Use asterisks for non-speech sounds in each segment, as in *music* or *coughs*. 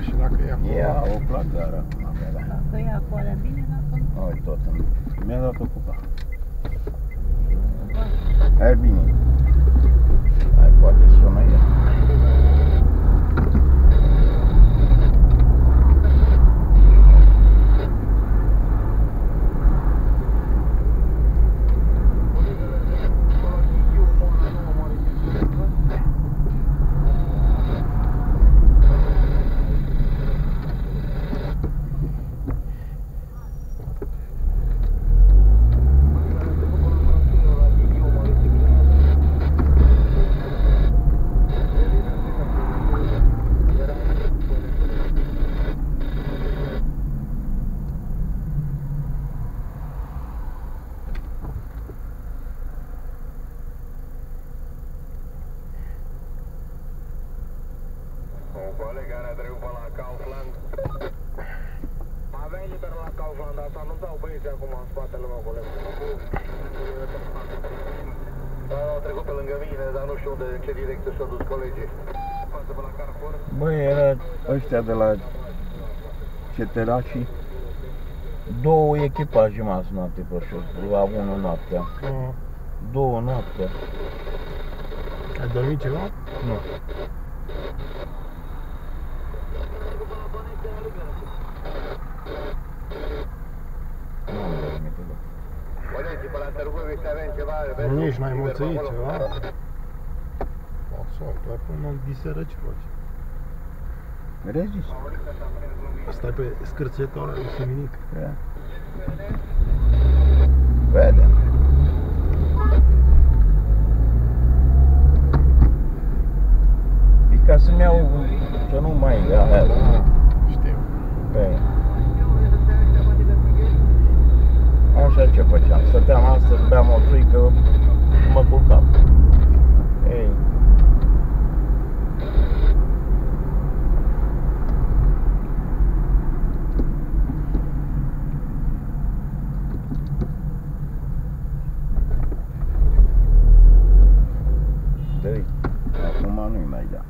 și dacă e acolo. Ia o plagare acum, abia, da. Dacă e acolo alea bine, dacă nu, Ai tot în... Mi-a dat o cupa. bă, Hai bine. Hai, poate sună ea. Un coleg care a trecut pe la Kaufland. Aveai liber la Kaufland, asta nu dau băieții acum în spatele meu, colegul. Da, au trecut pe lângă mine, dar nu știu unde, în ce direcție s-au dus colegii. Față pe la Carrefour. Băi, era ăștia de la Ceterașii. Două echipaje m-au noapte pe șos, la unul noaptea. Uh, Două noaptea. ai dormit ceva? Nu. Nu am dormit deloc. Colegii pe la Târgoviște avem ceva... Nu ești mai liber pe mulțumit acolo. ceva? Așa, doar până în diseră ce faci? Rezist. Stai pe scârțetul ăla lui Siminic. Da. Vedem. E ca să-mi iau, să nu mai aia, Știu. pe Așa ce făceam, stăteam astăzi, beam o țuică, mă culcam. Ei, dă-i, acum nu-i mai da.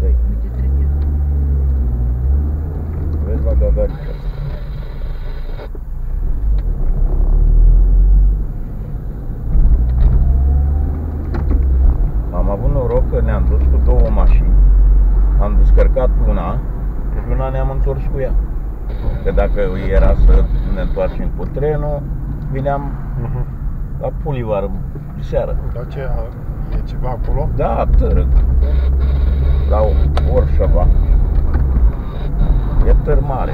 Dă-i, uite trece. vezi la gagarică. Am avut noroc că ne-am dus cu două mașini. Am descărcat una și una ne-am întors cu ea. Că dacă era să ne întoarcem cu trenul, vineam Mhm. la Pulivar seară. Dar ce, e ceva acolo? Da, târg. La Orșova. E târg mare.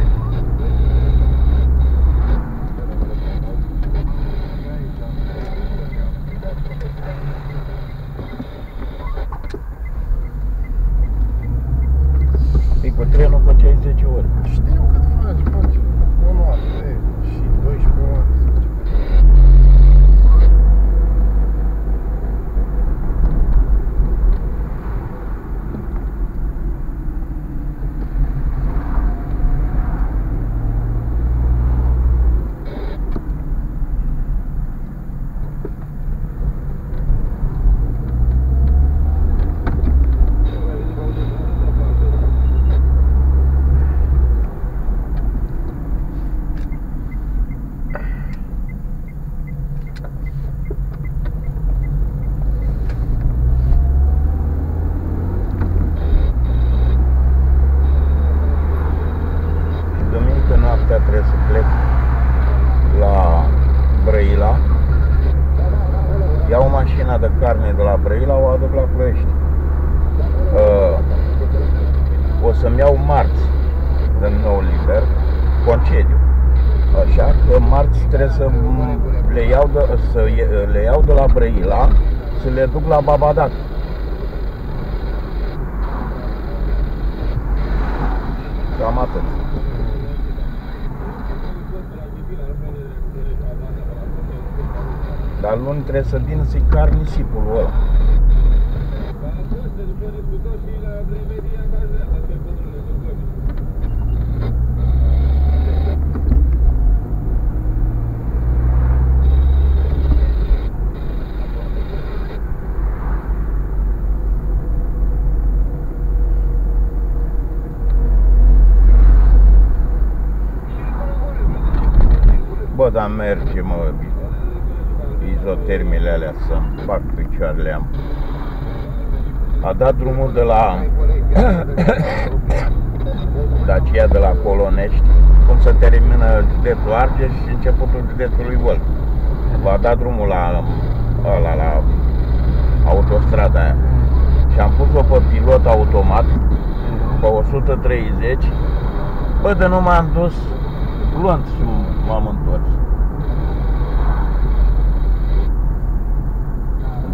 E cu trenul făceai 10 ore. Știu cât faci, faci o noapte și 12 ore. să zicem. Și duminică noaptea trebuie să plec la Brăila. Iau mașina de carne de la Brăila, o aduc la Ploiești. Uh, o să-mi iau marți din nou liber, concediu. Așa că marți trebuie să m- le iau de, să ie- le iau de la Brăila, să le duc la Babadac. Cam atât. Dar luni trebuie să vin să-i car nisipul ăla. Bă, dar merge, mă, bine izotermile alea să-mi fac picioarele am. A dat drumul de la *coughs* Dacia de la Colonești, cum se termină județul Argeș și începutul județului Văl. Va da drumul la, ăla, la autostrada aia. Și am pus-o pe pilot automat, pe 130, bă, de nu m-am dus luând și m-am întors.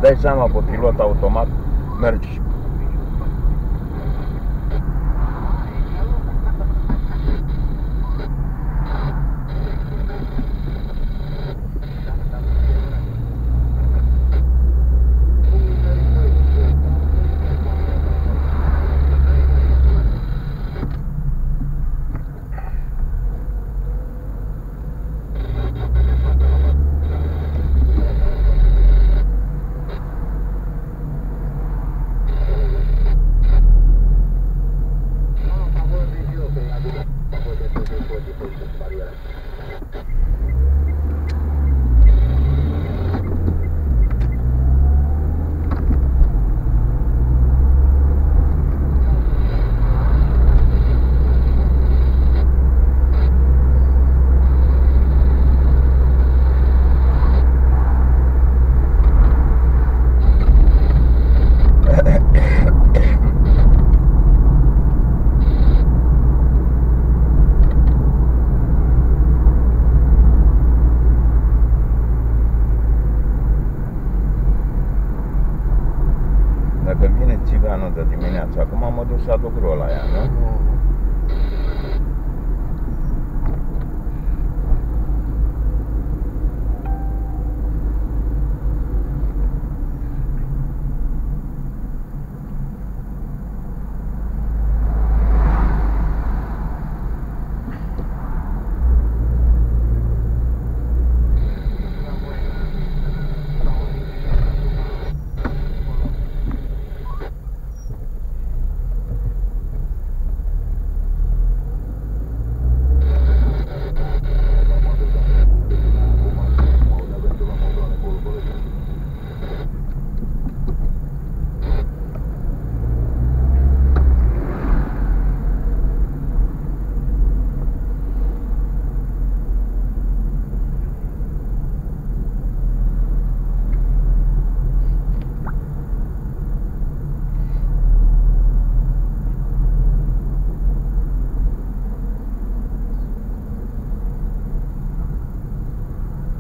Dai seama, pe pilot automat mergi Dacă vine țiganul de dimineață, acum mă duc să aduc rola aia, nu?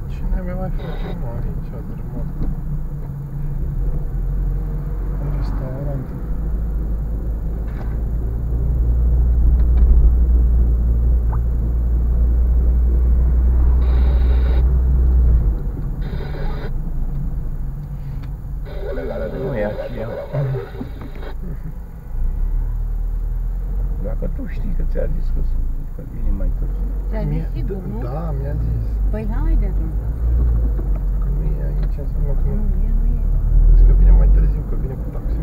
Cine mi mai face mă aici, drumul? Restaurant. Nu e aceea. Dacă tu știi că ți-a zis că, că vine mai târziu. Ți-a zis sigur, nu? Da, mi-a zis. Păi haide atunci. Că nu e aici, înseamnă că Nu, nu. e, nu e. Zice că vine mai târziu, că vine cu taxi.